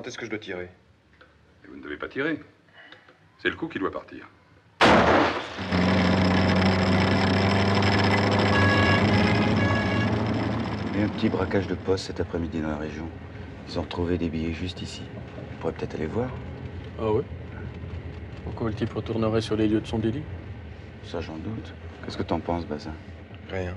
quand est-ce que je dois tirer Et vous ne devez pas tirer. C'est le coup qui doit partir. Il y a eu un petit braquage de poste cet après-midi dans la région. Ils ont retrouvé des billets juste ici. On pourrait peut-être aller voir. Ah ouais Pourquoi le type retournerait sur les lieux de son délit? Ça, j'en doute. Qu'est-ce que t'en penses, Bazin? Rien.